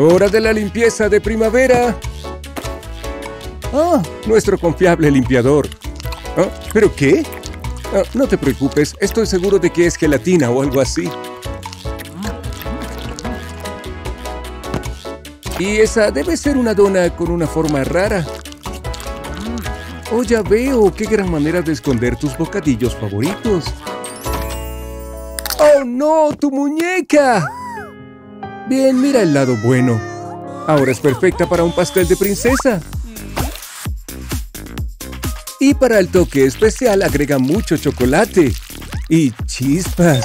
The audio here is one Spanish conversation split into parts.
¡Hora de la limpieza de primavera! ¡Ah! Nuestro confiable limpiador. ¿Ah? ¿Pero qué? Ah, no te preocupes, estoy seguro de que es gelatina o algo así. Y esa debe ser una dona con una forma rara. Oh, ya veo. Qué gran manera de esconder tus bocadillos favoritos. ¡Oh, no! ¡Tu muñeca! Bien, mira el lado bueno. Ahora es perfecta para un pastel de princesa. Y para el toque especial agrega mucho chocolate. Y chispas.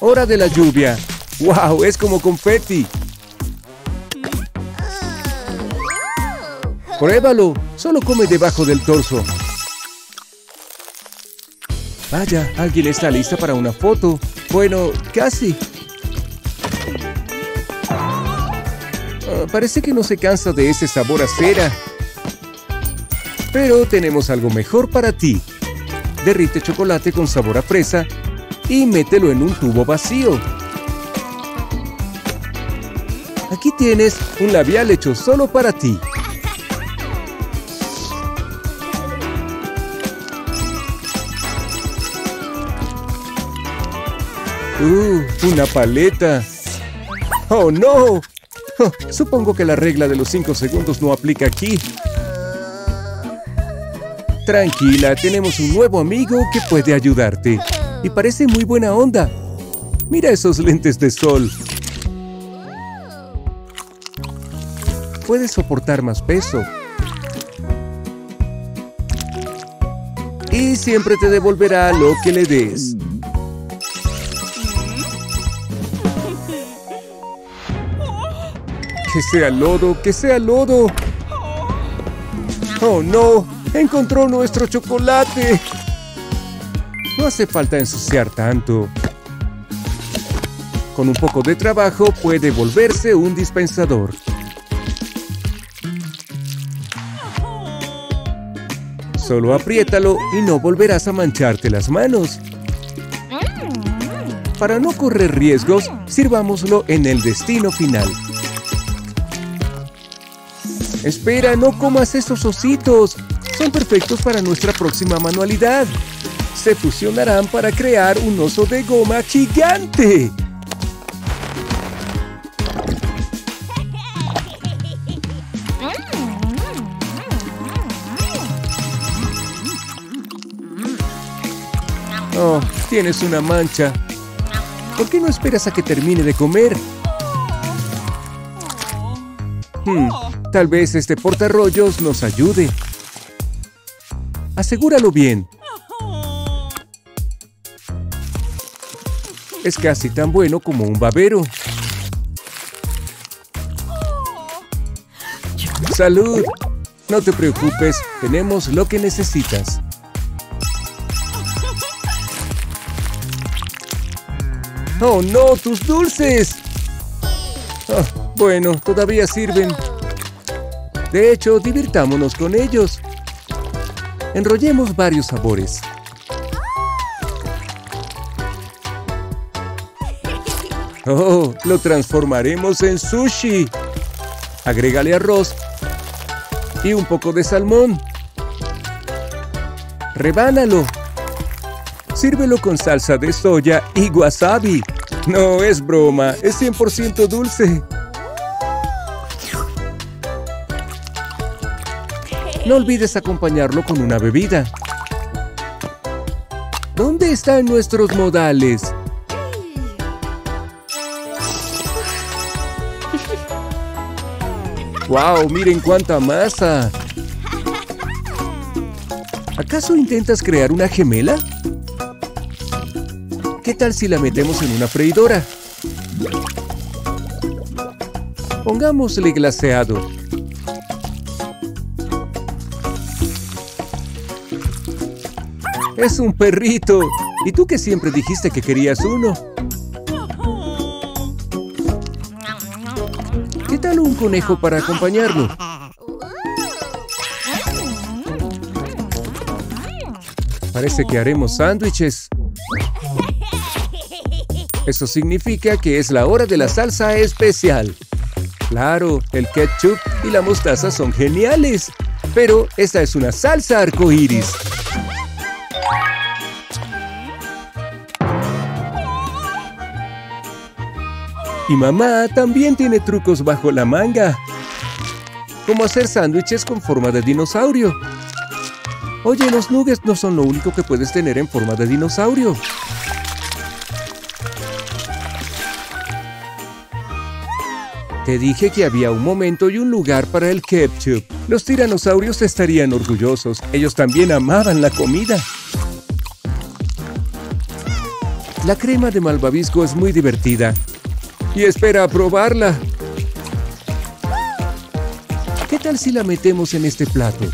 Hora de la lluvia. ¡Wow! Es como confeti. Pruébalo. Solo come debajo del torso. Vaya, alguien está lista para una foto. Bueno, casi. Ah, parece que no se cansa de ese sabor a cera. Pero tenemos algo mejor para ti. Derrite chocolate con sabor a fresa y mételo en un tubo vacío. Aquí tienes un labial hecho solo para ti. ¡Uh! ¡Una paleta! ¡Oh, no! Oh, supongo que la regla de los 5 segundos no aplica aquí. Tranquila, tenemos un nuevo amigo que puede ayudarte. Y parece muy buena onda. Mira esos lentes de sol. Puedes soportar más peso. Y siempre te devolverá lo que le des. Que sea lodo, que sea lodo. ¡Oh, no! ¡Encontró nuestro chocolate! No hace falta ensuciar tanto. Con un poco de trabajo puede volverse un dispensador. Solo apriétalo y no volverás a mancharte las manos. Para no correr riesgos, sirvámoslo en el destino final. Espera, no comas esos ositos. Son perfectos para nuestra próxima manualidad. Se fusionarán para crear un oso de goma gigante. Oh, tienes una mancha. ¿Por qué no esperas a que termine de comer? Hmm, tal vez este portarrollos nos ayude. Asegúralo bien. Es casi tan bueno como un babero. ¡Salud! No te preocupes, tenemos lo que necesitas. ¡Oh, no! ¡Tus dulces! Ah, bueno, todavía sirven. De hecho, divirtámonos con ellos. Enrollemos varios sabores. ¡Oh! Lo transformaremos en sushi. Agrégale arroz y un poco de salmón. Rebánalo. Sírvelo con salsa de soya y wasabi. No es broma, es 100% dulce. No olvides acompañarlo con una bebida. ¿Dónde están nuestros modales? ¡Wow! ¡Miren cuánta masa! ¿Acaso intentas crear una gemela? ¿Qué tal si la metemos en una freidora? Pongámosle glaseado. ¡Es un perrito! ¿Y tú que siempre dijiste que querías uno? ¿Qué tal un conejo para acompañarlo? Parece que haremos sándwiches. Eso significa que es la hora de la salsa especial. Claro, el ketchup y la mostaza son geniales. Pero esta es una salsa arcoíris. Y mamá también tiene trucos bajo la manga. Como hacer sándwiches con forma de dinosaurio. Oye, los nuggets no son lo único que puedes tener en forma de dinosaurio. Te dije que había un momento y un lugar para el ketchup. Los tiranosaurios estarían orgullosos. Ellos también amaban la comida. La crema de malvavisco es muy divertida. Y espera a probarla. ¿Qué tal si la metemos en este plato?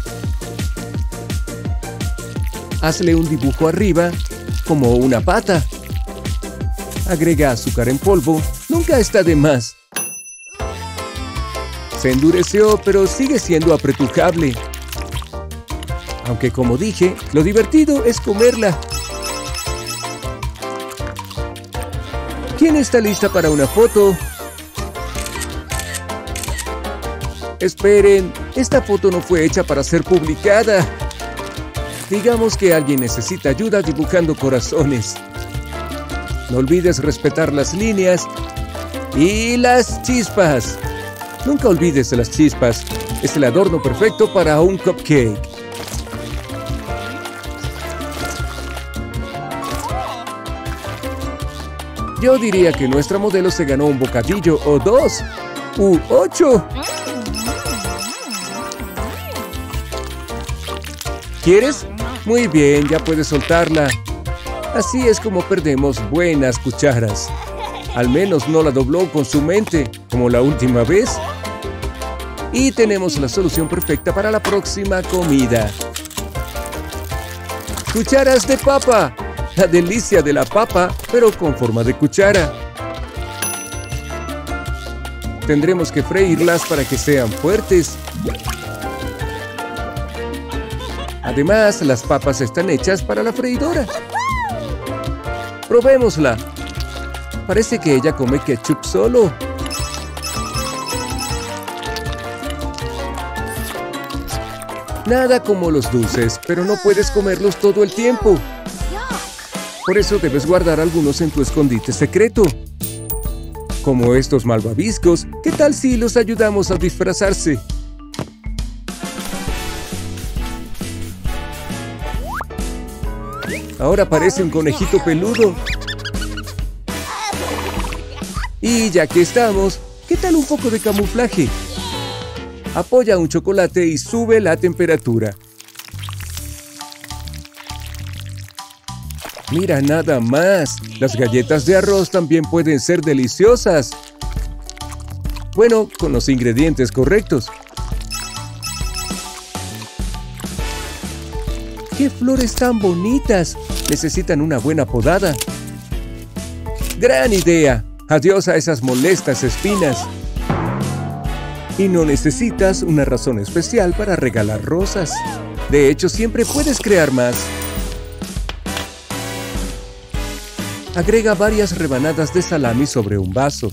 Hazle un dibujo arriba, como una pata. Agrega azúcar en polvo. Nunca está de más. Se endureció, pero sigue siendo apretujable. Aunque como dije, lo divertido es comerla. ¿Quién está lista para una foto? Esperen, esta foto no fue hecha para ser publicada. Digamos que alguien necesita ayuda dibujando corazones. No olvides respetar las líneas y las chispas. Nunca olvides las chispas. Es el adorno perfecto para un cupcake. Yo diría que nuestra modelo se ganó un bocadillo o dos. ¡U ocho! ¿Quieres? Muy bien, ya puedes soltarla. Así es como perdemos buenas cucharas. Al menos no la dobló con su mente, como la última vez. Y tenemos la solución perfecta para la próxima comida. Cucharas de papa. La delicia de la papa, pero con forma de cuchara. Tendremos que freírlas para que sean fuertes. Además, las papas están hechas para la freidora. Probémosla. Parece que ella come ketchup solo. Nada como los dulces, pero no puedes comerlos todo el tiempo. Por eso debes guardar algunos en tu escondite secreto. Como estos malvaviscos, ¿qué tal si los ayudamos a disfrazarse? Ahora parece un conejito peludo. Y ya que estamos, ¿qué tal un poco de camuflaje? Apoya un chocolate y sube la temperatura. Mira nada más, las galletas de arroz también pueden ser deliciosas. Bueno, con los ingredientes correctos. ¡Qué flores tan bonitas! Necesitan una buena podada. ¡Gran idea! Adiós a esas molestas espinas. Y no necesitas una razón especial para regalar rosas. De hecho, siempre puedes crear más. Agrega varias rebanadas de salami sobre un vaso.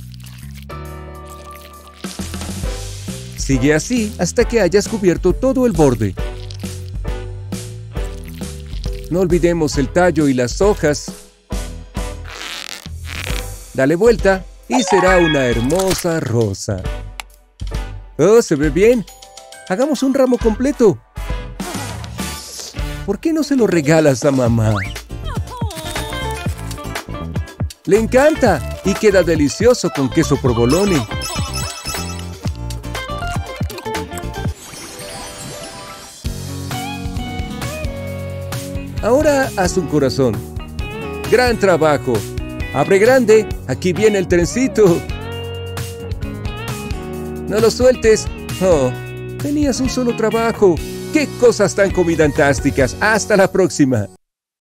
Sigue así hasta que hayas cubierto todo el borde. No olvidemos el tallo y las hojas. Dale vuelta y será una hermosa rosa. ¡Oh, se ve bien! ¡Hagamos un ramo completo! ¿Por qué no se lo regalas a mamá? ¡Le encanta! Y queda delicioso con queso provolone. Ahora haz un corazón. ¡Gran trabajo! ¡Abre grande! ¡Aquí viene el trencito! ¡No lo sueltes! ¡Oh! Tenías un solo trabajo. ¡Qué cosas tan comidantásticas! ¡Hasta la próxima!